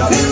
Come